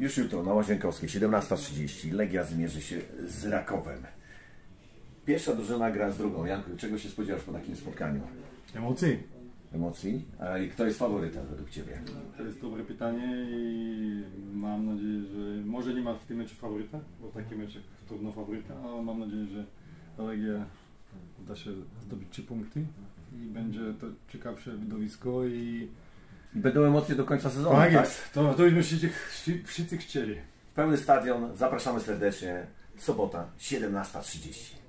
Już jutro na Łazienkowskiej, 17.30. Legia zmierzy się z Rakowem. Pierwsza drużyna gra z drugą. Janku, czego się spodziewasz po takim spotkaniu? Emocji? Emocji? A i kto jest faworytem według Ciebie? To jest dobre pytanie i mam nadzieję, że może nie ma w tym meczu faworyta, bo taki mecz trudno faworyta, ale mam nadzieję, że Legia uda się zdobyć trzy punkty i będzie to ciekawsze widowisko i Będą emocje do końca sezonu, tak tak? jest, to, to byśmy wszyscy, wszyscy chcieli. Pełny stadion, zapraszamy serdecznie. Sobota, 17.30.